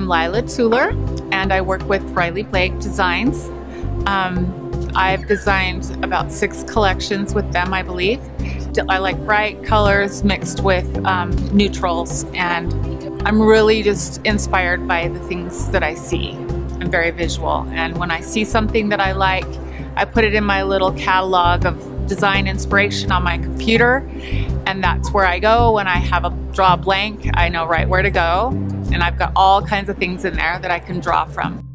I'm Lila Tueller, and I work with Riley Blake Designs. Um, I've designed about six collections with them, I believe. I like bright colors mixed with um, neutrals, and I'm really just inspired by the things that I see. I'm very visual, and when I see something that I like, I put it in my little catalog of design inspiration on my computer, and that's where I go when I have a draw blank. I know right where to go, and I've got all kinds of things in there that I can draw from.